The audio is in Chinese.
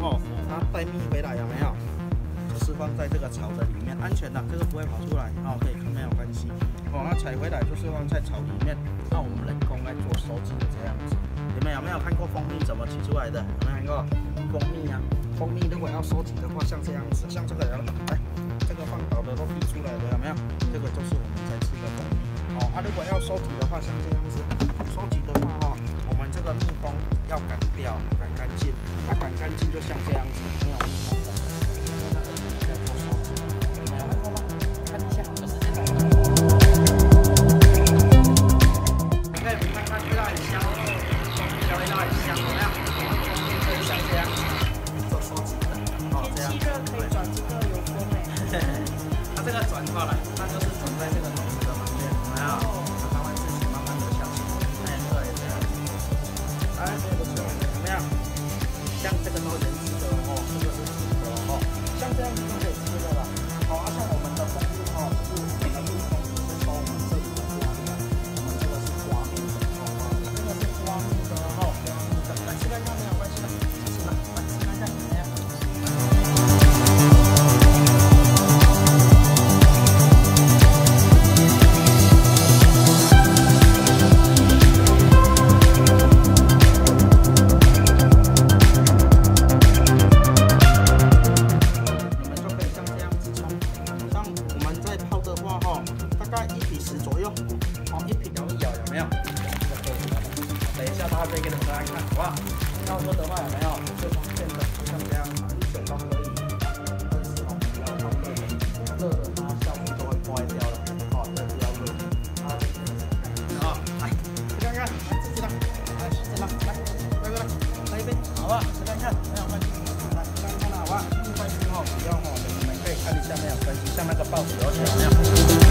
哦，它带蜜回来有没有？是放在这个草的里面，安全的，这个不会跑出来哦，可以看没有关系。哦，它采回来就是放在草里面，那我们人工来做收集的这样子。你们有？没有看过蜂蜜怎么取出来的？有没有看过蜂蜜啊？蜂蜜如果要收集的话，像这样子，像这个人，来，这个放倒的都滴出来了，有没有？这个就是我们在吃的蜂蜜。哦，啊，如果要收集的话，像这样子，收集的话，个蜜蜂要赶掉，赶干净，它赶干净就像这样子，没有蜜蜂的。那个在做收集，有没有看过吗？看一下，就是这种。你可以看看，味等一下，他会给你们大家看，好不好？要喝的话有没有？最方便的就，像这样，一水都可以。但是哦，不要放热的，热的它酵母都会坏掉了。哦，这是要热。好，好，来，吃看看，来自己来，来自己来，来，来过来，来一杯，好不好？吃看看，没有关系。来，吃看看了，好不好？一块钱哦，不要哦，你们可以看一下没有关系，像那个报纸有写有没有？